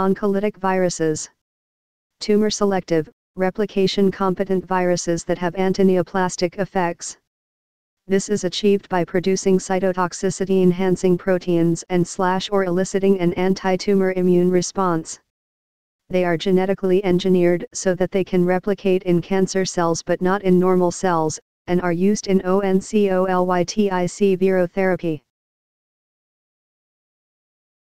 Oncolytic viruses. Tumor selective, replication competent viruses that have antineoplastic effects. This is achieved by producing cytotoxicity enhancing proteins and slash or eliciting an anti-tumor immune response. They are genetically engineered so that they can replicate in cancer cells but not in normal cells, and are used in oncolytic virotherapy.